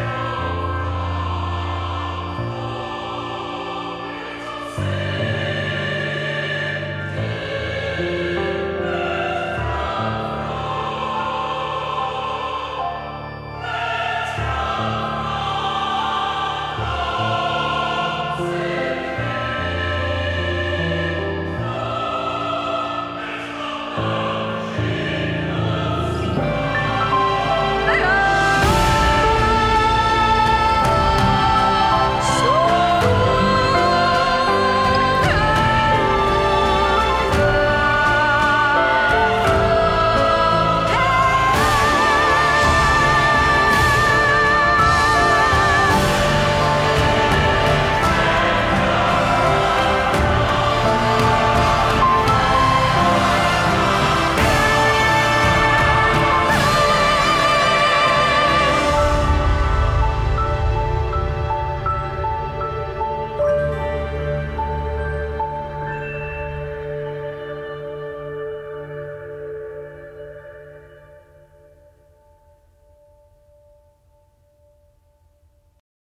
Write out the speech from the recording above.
Yeah.